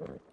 Right.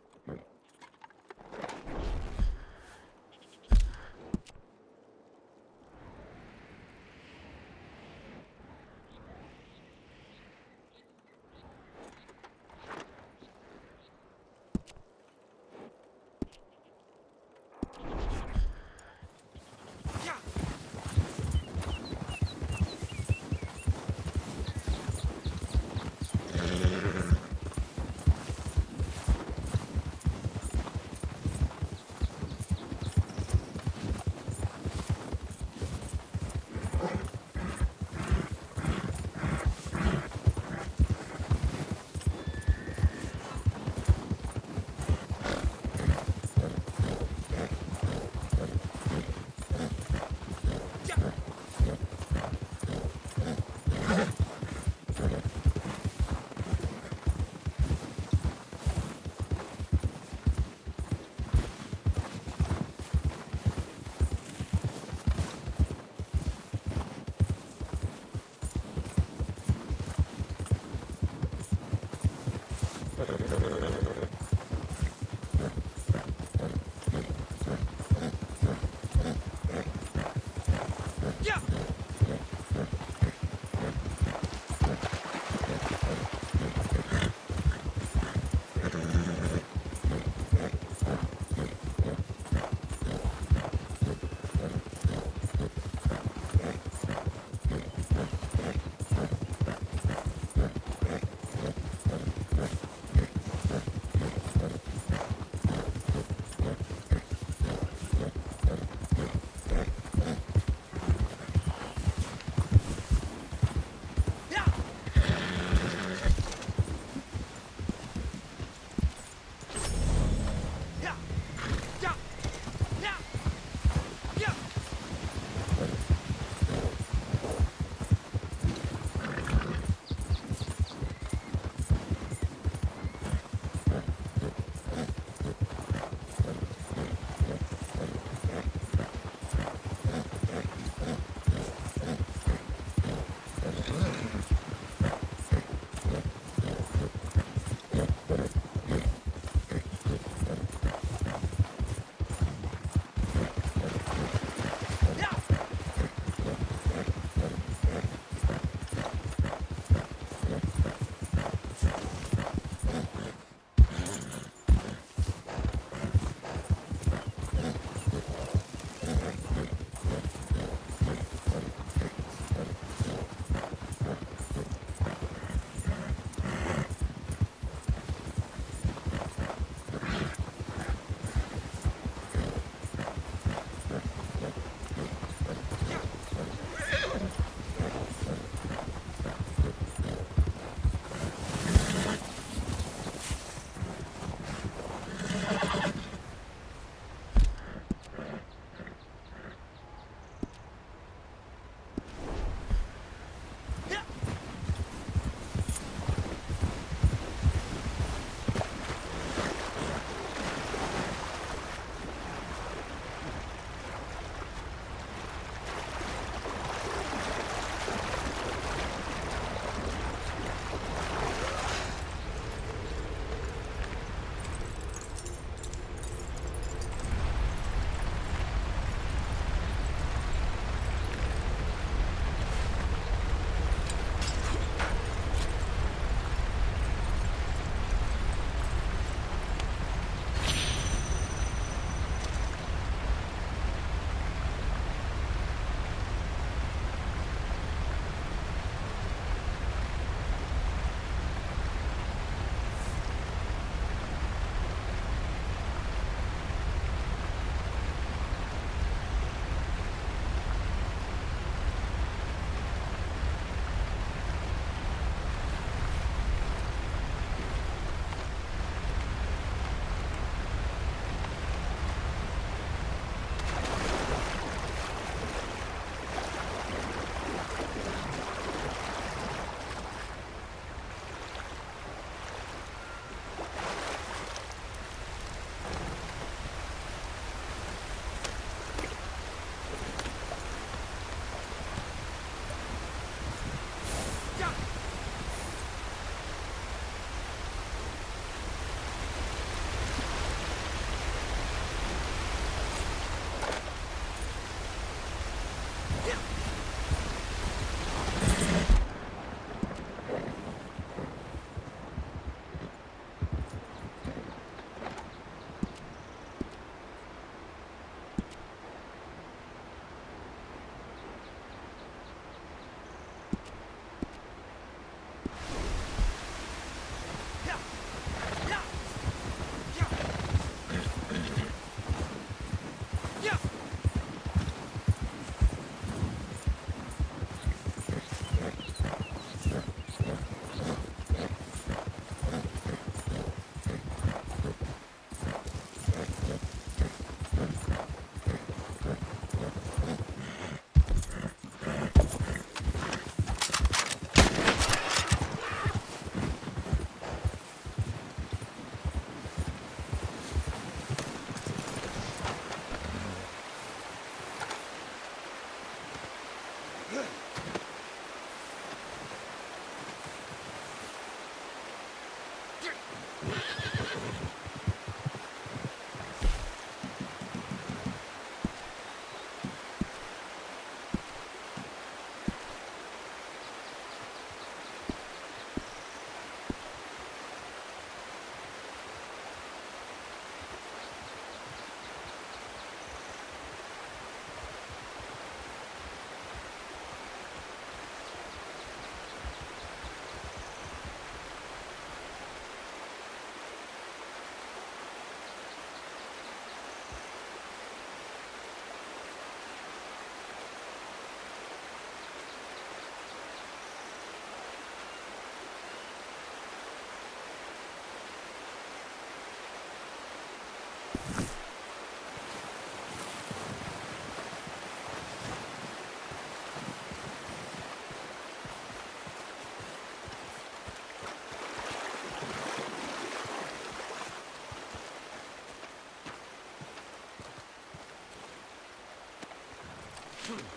줄.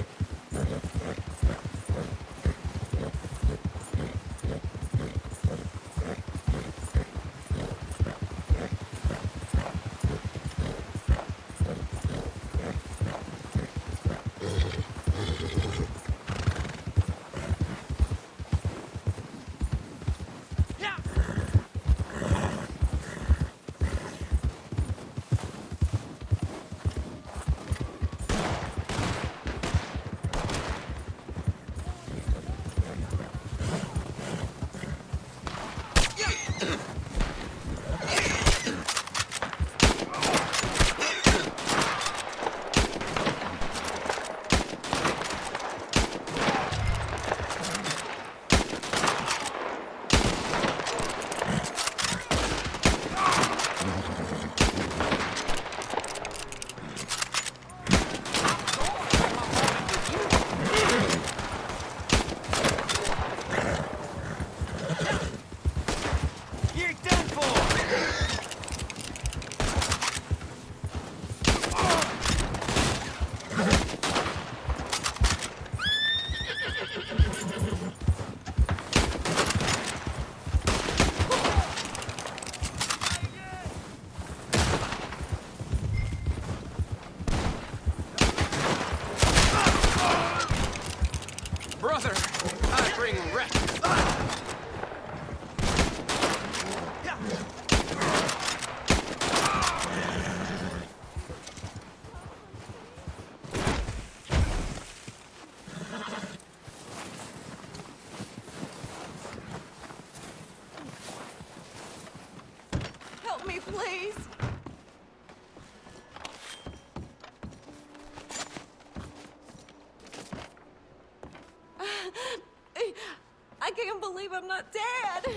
I'm not dead.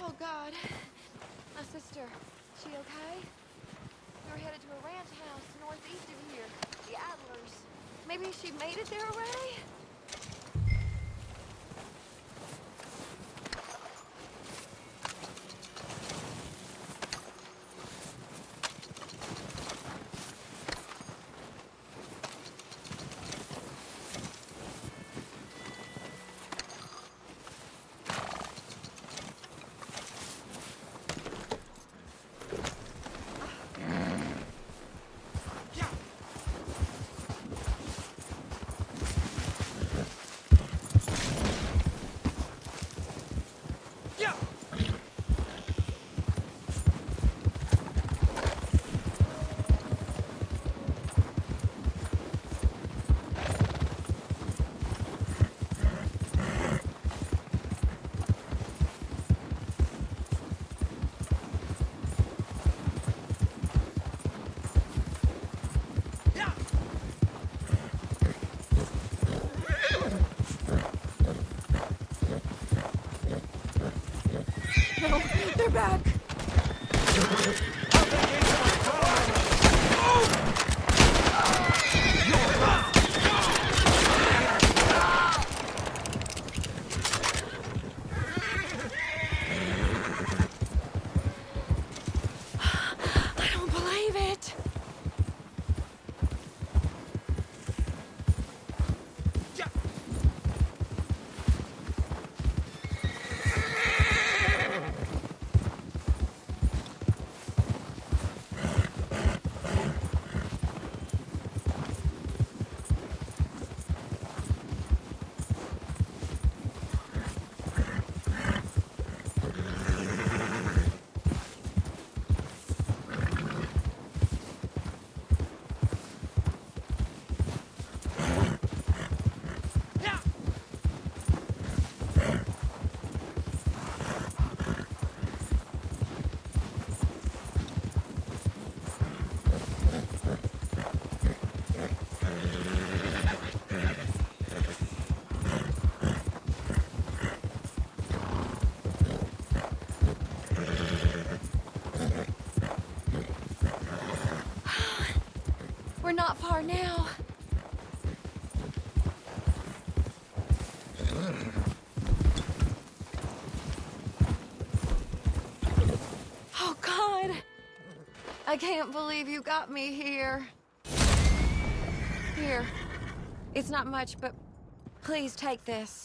Oh, God. My sister, she okay? We were headed to a ranch house northeast of here, the Adlers. Maybe she made it there already? Now. Oh, God. I can't believe you got me here. Here. It's not much, but please take this.